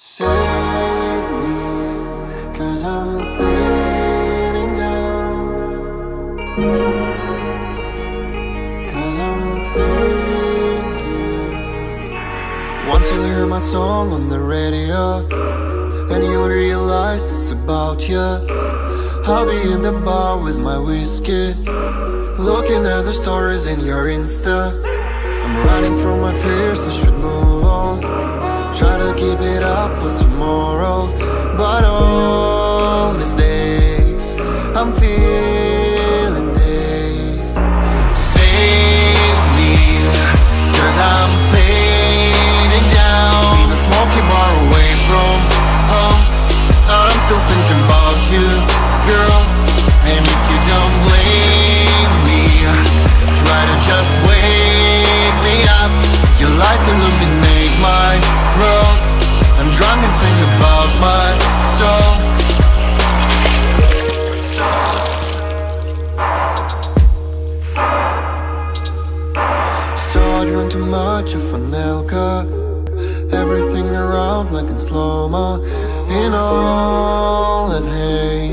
Save me, cause I'm fading down. Cause I'm thinking. Once you'll hear my song on the radio, and you'll realize it's about you. I'll be in the bar with my whiskey, looking at the stories in your Insta. I'm running from my fears, I should move on. Try to keep it up for tomorrow, but all these days I'm feeling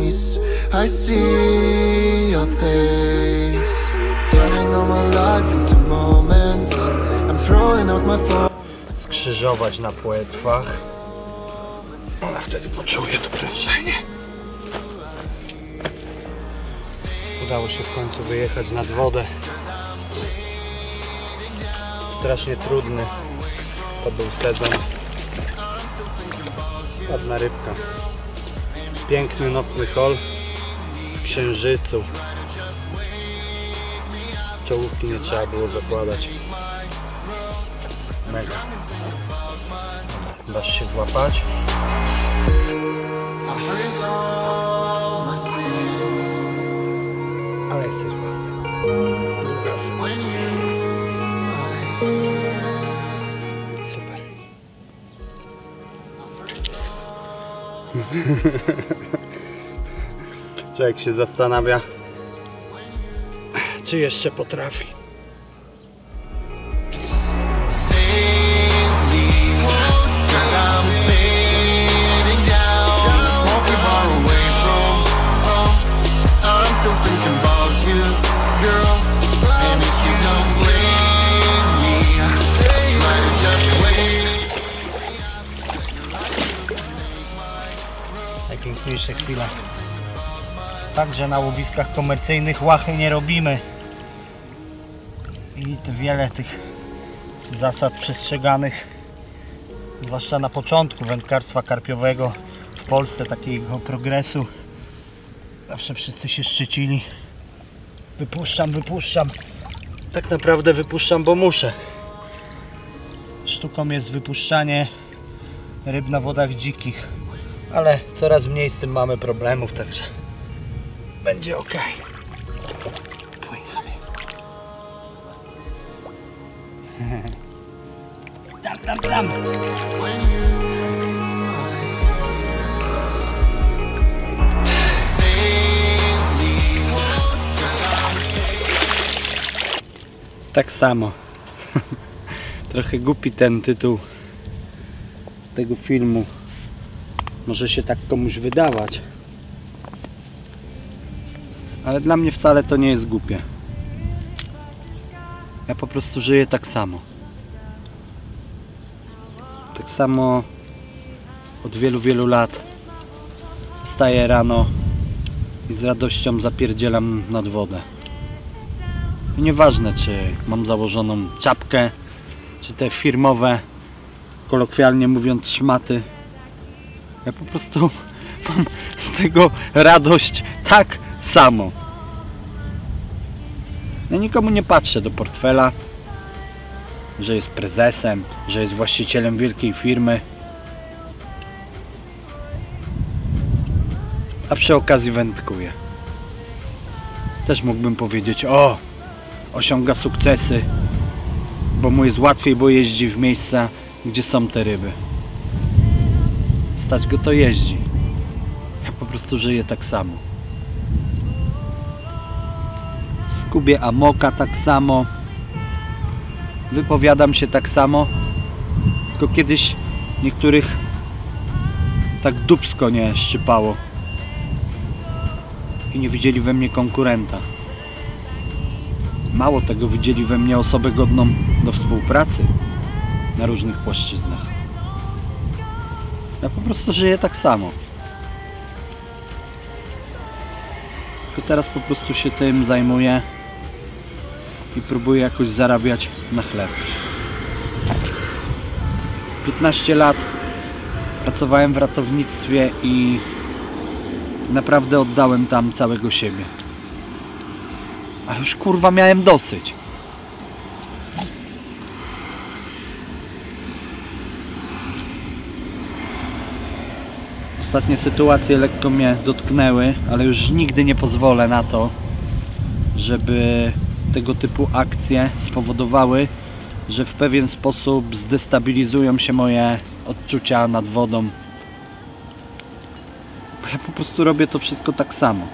haze, I see your face. Turning my life into moments. I'm throwing out my phone. skrzyżować na płetwach. A wtedy poczuję to prężenie. Udało się w końcu wyjechać nad wodę. Strasznie trudny to był sezon. Ładna rybka. Piękny nocny hol w księżycu. Czołówki nie trzeba było zakładać. Mega. Dasz się włapać? Ale jesteś ładny. Człowiek się zastanawia, czy jeszcze potrafi. Najpiękniejsze chwile. Także na łowiskach komercyjnych łachy nie robimy. I wiele tych zasad przestrzeganych, zwłaszcza na początku wędkarstwa karpiowego w Polsce, takiego progresu. Zawsze wszyscy się szczycili. Wypuszczam, wypuszczam. Tak naprawdę wypuszczam, bo muszę. Sztuką jest wypuszczanie ryb na wodach dzikich ale coraz mniej z tym mamy problemów, także będzie ok. Płyń sobie. Tam, tam, tam. Tak samo. Trochę głupi ten tytuł tego filmu. Może się tak komuś wydawać. Ale dla mnie wcale to nie jest głupie. Ja po prostu żyję tak samo. Tak samo od wielu, wielu lat wstaję rano i z radością zapierdzielam nad wodę. I nieważne, czy mam założoną czapkę, czy te firmowe, kolokwialnie mówiąc, szmaty. Ja po prostu mam z tego radość tak samo. Ja nikomu nie patrzę do portfela, że jest prezesem, że jest właścicielem wielkiej firmy. A przy okazji wędkuję. Też mógłbym powiedzieć, o, osiąga sukcesy, bo mu jest łatwiej, bo jeździ w miejsca, gdzie są te ryby. Stać go to jeździ. Ja po prostu żyję tak samo. Skubię Amoka tak samo. Wypowiadam się tak samo. Tylko kiedyś niektórych tak dubsko nie szczypało. i nie widzieli we mnie konkurenta. Mało tego, widzieli we mnie osobę godną do współpracy na różnych płaszczyznach. Ja po prostu żyję tak samo. Tylko teraz po prostu się tym zajmuję i próbuję jakoś zarabiać na chleb. 15 lat pracowałem w ratownictwie i naprawdę oddałem tam całego siebie. Ale już kurwa miałem dosyć. Ostatnie sytuacje lekko mnie dotknęły, ale już nigdy nie pozwolę na to, żeby tego typu akcje spowodowały, że w pewien sposób zdestabilizują się moje odczucia nad wodą. Bo ja po prostu robię to wszystko tak samo.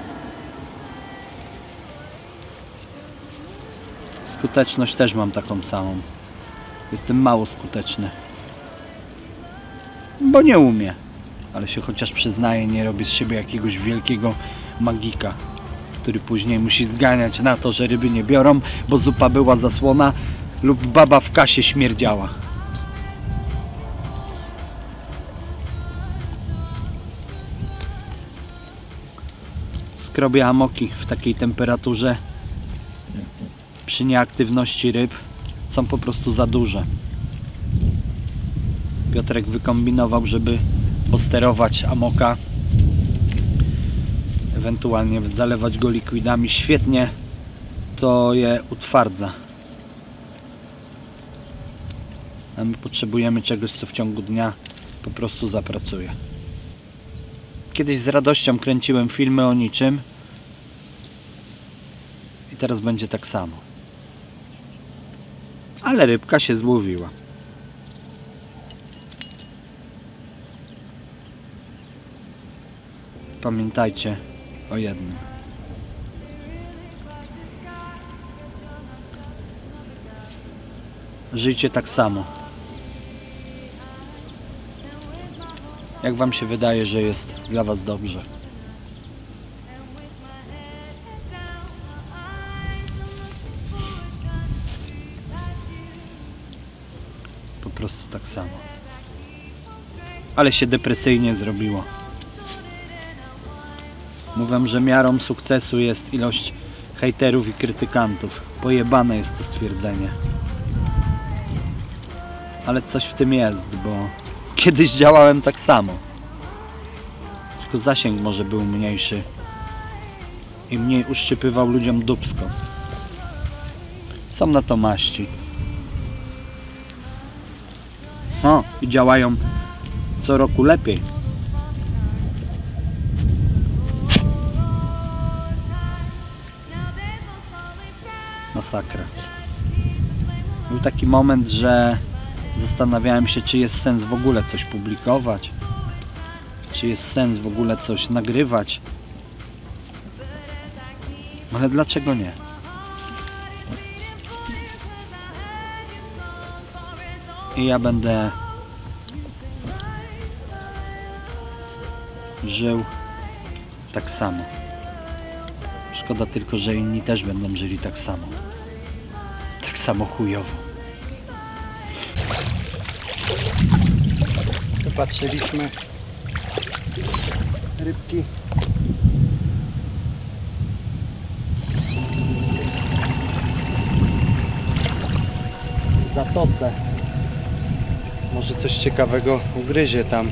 Skuteczność też mam taką samą. Jestem mało skuteczny. Bo nie umiem. Ale się chociaż przyznaję, nie robię z siebie jakiegoś wielkiego magika, który później musi zganiać na to, że ryby nie biorą, bo zupa była zasłona lub baba w kasie śmierdziała. Skrobię amoki w takiej temperaturze przy nieaktywności ryb są po prostu za duże. Piotrek wykombinował, żeby posterować amoka ewentualnie zalewać go likwidami. Świetnie. To je utwardza. A my potrzebujemy czegoś co w ciągu dnia po prostu zapracuje. Kiedyś z radością kręciłem filmy o niczym. I teraz będzie tak samo. Ale rybka się złowiła. Pamiętajcie o jednym. Żyjcie tak samo. Jak wam się wydaje, że jest dla was dobrze. Po prostu tak samo. Ale się depresyjnie zrobiło. Mówią, że miarą sukcesu jest ilość hejterów i krytykantów. Pojebane jest to stwierdzenie. Ale coś w tym jest, bo kiedyś działałem tak samo. Tylko zasięg może był mniejszy i mniej uszczypywał ludziom dupsko. Są na to maści. O, i działają co roku lepiej. Masakra. Był taki moment, że zastanawiałem się, czy jest sens w ogóle coś publikować, czy jest sens w ogóle coś nagrywać. Ale dlaczego nie? I ja będę żył tak samo. Szkoda tylko, że inni też będą żyli tak samo. Tak samo chujowo. Popatrzyliśmy. Rybki. Zatoce. Może coś ciekawego ugryzie tam.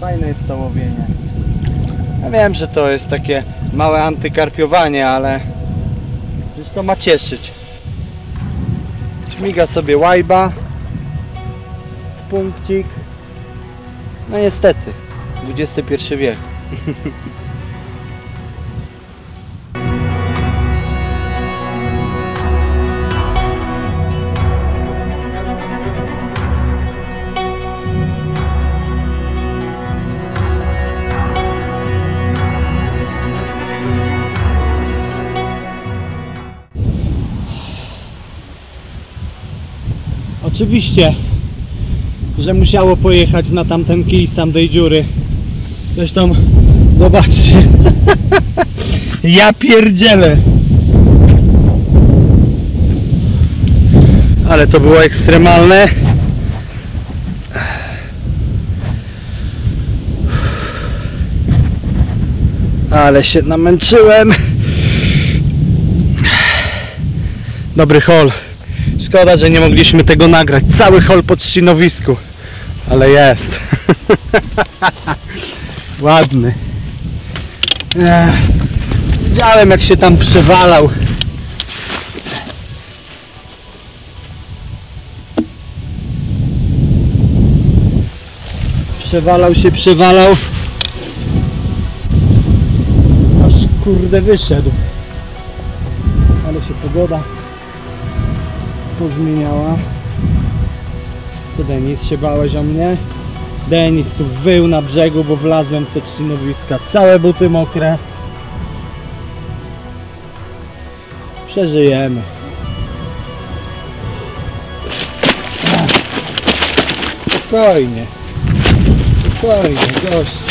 Fajne jest to łowienie. Ja wiem, że to jest takie małe antykarpiowanie, ale przecież to ma cieszyć. Śmiga sobie łajba w punkcik. No niestety, XXI wiek. Oczywiście że musiało pojechać na tamten kij z tamtej dziury. Zresztą zobaczcie. ja pierdzielę. Ale to było ekstremalne. Ale się namęczyłem. Dobry hol. Szkoda, że nie mogliśmy tego nagrać. Cały hol pod ścinowisku. Ale jest. Ładny. Ech. Widziałem jak się tam przewalał. Przewalał się, przewalał. Aż kurde wyszedł. Ale się pogoda pozmieniała. Co Denis, się bałeś o mnie? Denis tu wył na brzegu, bo wlazłem w te trzcinowiska. Całe buty mokre. Przeżyjemy. Spokojnie. Spokojnie, gość.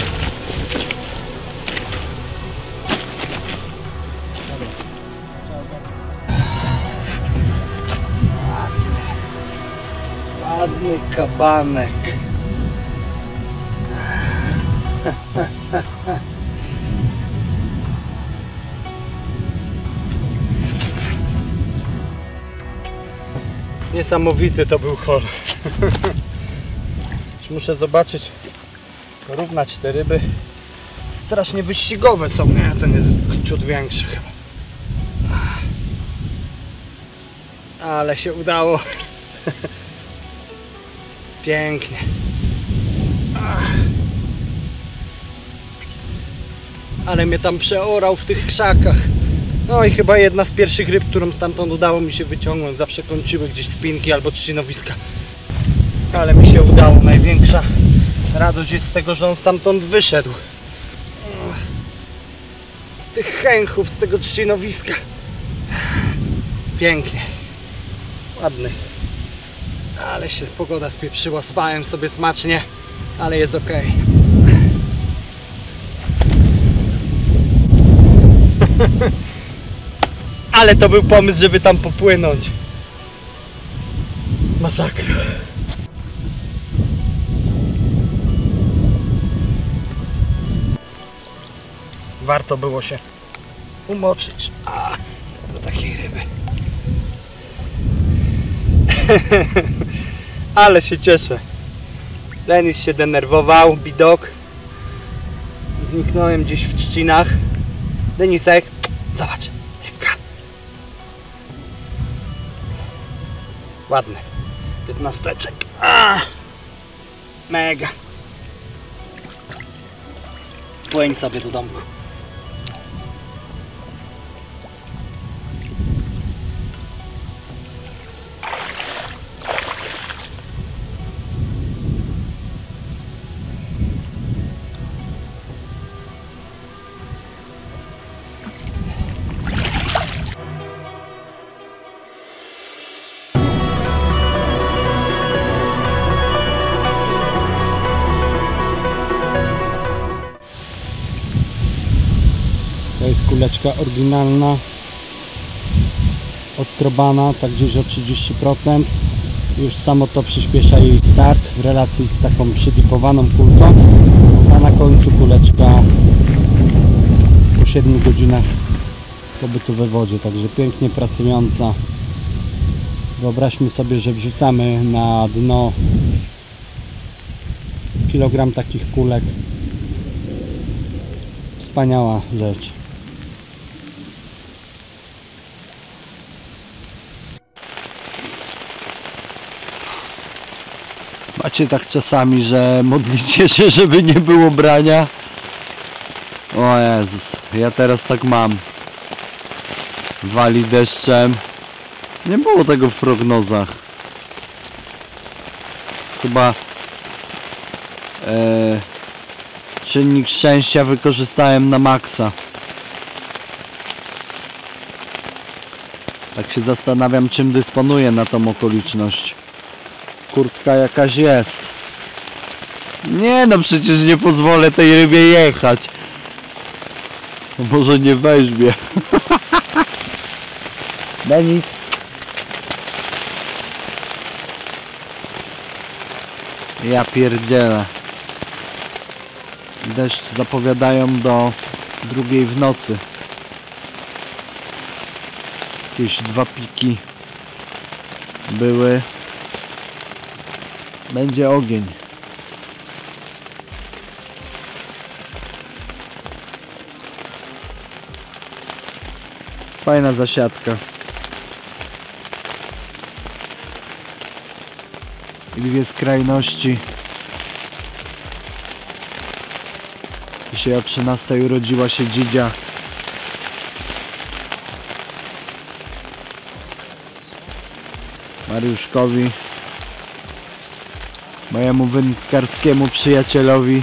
Kabanek. Niesamowity to był hol. Muszę zobaczyć, porównać te ryby. Strasznie wyścigowe są, nie? Ten jest ciut większy chyba. Ale się udało. Pięknie. Ale mnie tam przeorał w tych krzakach. No i chyba jedna z pierwszych ryb, którą stamtąd udało mi się wyciągnąć. Zawsze kończyły gdzieś spinki albo trzcinowiska. Ale mi się udało. Największa radość jest z tego, że on stamtąd wyszedł. Z tych chęchów, z tego trzcinowiska. Pięknie. Ładny. Ale się pogoda spieprzyła. Spałem sobie smacznie, ale jest ok. ale to był pomysł, żeby tam popłynąć. Masakra. Warto było się umoczyć. A, do takiej ryby. Ale się cieszę. Denis się denerwował, bidok. Zniknąłem gdzieś w trzcinach. Denisek, zobacz, rybka. Ładny. Piętnasteczek. Mega. Płyń sobie do domku. Oryginalna odkrobana, tak gdzieś o 30%. Już samo to przyspiesza jej start w relacji z taką przydipowaną kulką. A na końcu kuleczka po 7 godzinach pobytu we wodzie, także pięknie pracująca. Wyobraźmy sobie, że wrzucamy na dno kilogram takich kulek. Wspaniała rzecz. Macie tak czasami, że modlicie się, żeby nie było brania? O Jezus, ja teraz tak mam. Wali deszczem. Nie było tego w prognozach. Chyba e, czynnik szczęścia wykorzystałem na maksa. Tak się zastanawiam, czym dysponuję na tą okoliczność kurtka jakaś jest. Nie no, przecież nie pozwolę tej rybie jechać. Może nie weźmie. Denis. Ja pierdzielę. Deszcz zapowiadają do drugiej w nocy. Jakieś dwa piki były. Będzie ogień. Fajna zasiadka. I dwie skrajności. Dzisiaj o 13 urodziła się dzidzia. Mariuszkowi. Mojemu wędkarskiemu przyjacielowi.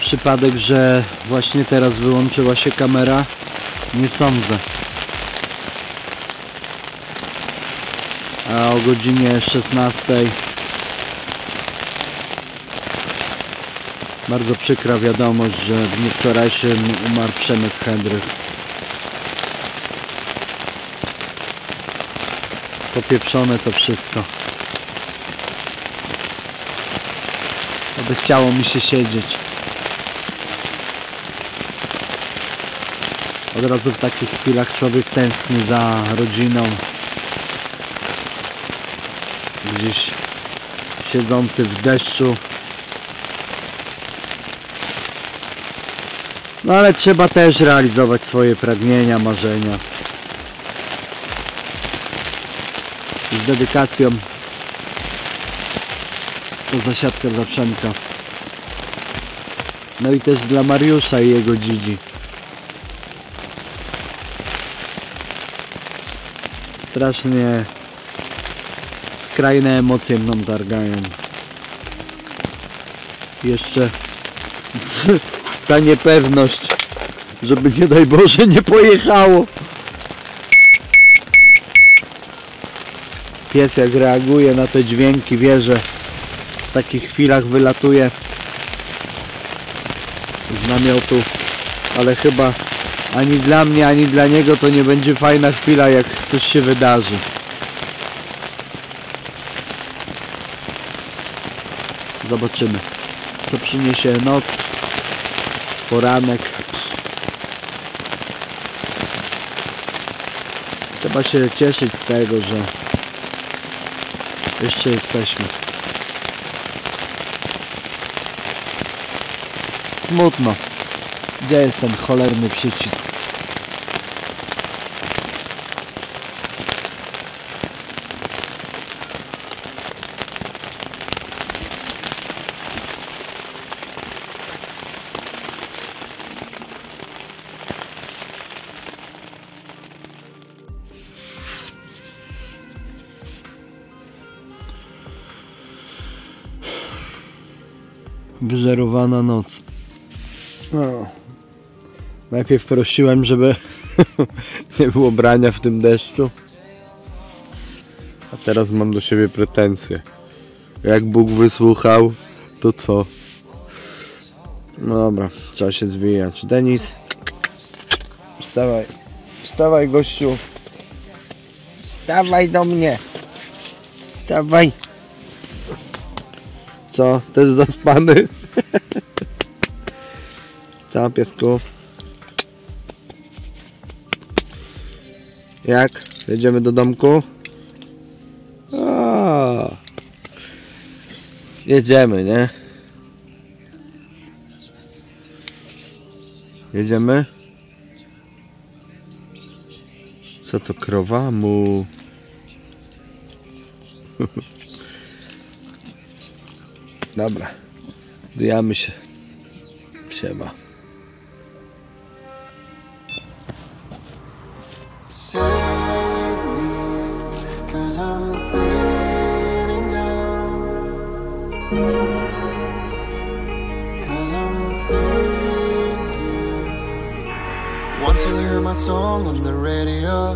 Przypadek, że właśnie teraz wyłączyła się kamera? Nie sądzę. A o godzinie 16 bardzo przykra wiadomość, że w dniu wczorajszym umarł Przemek Hendrych. Popieprzone to wszystko. Odechciało mi się siedzieć. Od razu w takich chwilach człowiek tęskni za rodziną. Gdzieś siedzący w deszczu. No ale trzeba też realizować swoje pragnienia, marzenia. Z dedykacją to zasiadka dla Przemka. No i też dla Mariusza i jego dzidzi. Strasznie skrajne emocje mną targają. Jeszcze ta niepewność, żeby nie daj Boże nie pojechało. Pies jak reaguje na te dźwięki wie, że w takich chwilach wylatuje z namiotu, ale chyba ani dla mnie, ani dla niego to nie będzie fajna chwila, jak coś się wydarzy. Zobaczymy, co przyniesie noc, poranek. Trzeba się cieszyć z tego, że jeszcze jesteśmy. Smutno. Gdzie jest ten cholerny przycisk? Wyżerowana noc. No. Najpierw prosiłem, żeby nie było brania w tym deszczu. A teraz mam do siebie pretensje. Jak Bóg wysłuchał, to co? No dobra, trzeba się zwijać. Denis, wstawaj. Wstawaj, gościu. Wstawaj do mnie. Wstawaj. Co? Też zaspany? Co, piesku? Jak? Jedziemy do domku? O, jedziemy, nie? Jedziemy? Co to krowa mu? Dobra. Bijamy się. Siema. Save me, cause I'm. Once you'll hear my my song on the radio,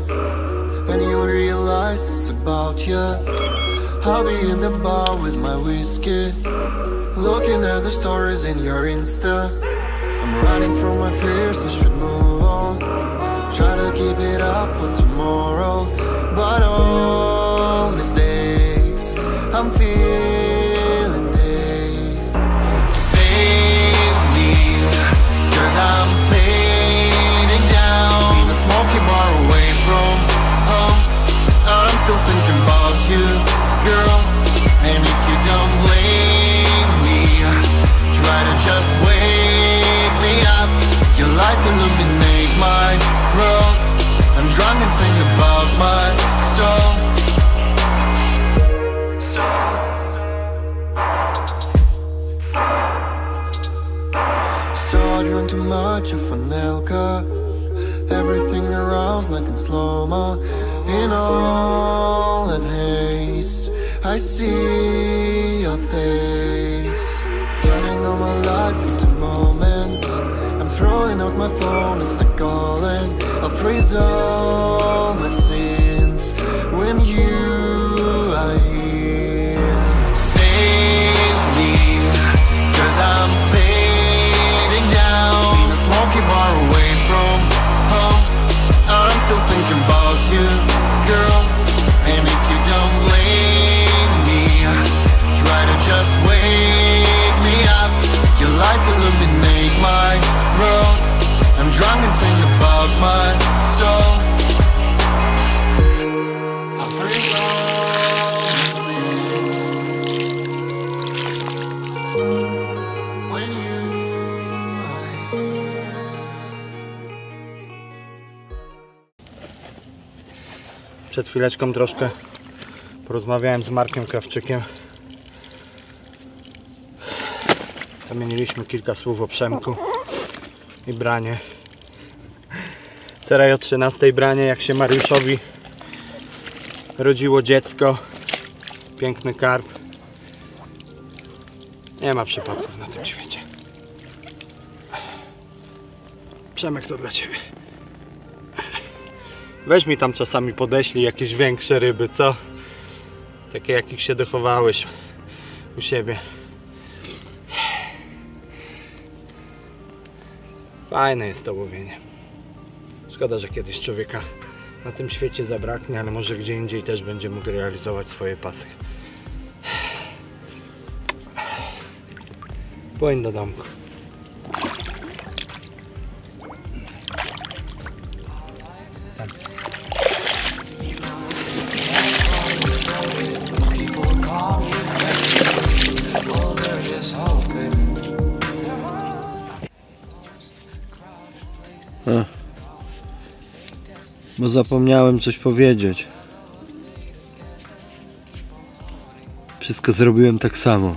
and you'll realize it's about you. I'll be in the bar with my whiskey, looking at the stories in your Insta. I'm running from my fears, I should move on. Try to keep it up for tomorrow, but all chwileczką troszkę porozmawiałem z Markiem Krawczykiem. Zamieniliśmy kilka słów o Przemku i branie. Wczoraj o 13 branie, jak się Mariuszowi rodziło dziecko. Piękny karp. Nie ma przypadków na tym świecie. Przemek to dla Ciebie. Weź mi tam czasami podeślij jakieś większe ryby, co? Takie jakich się dochowałeś u siebie. Fajne jest to łowienie. Szkoda, że kiedyś człowieka na tym świecie zabraknie, ale może gdzie indziej też będzie mógł realizować swoje pasy. Płyń do domku. Zapomniałem coś powiedzieć. Wszystko zrobiłem tak samo.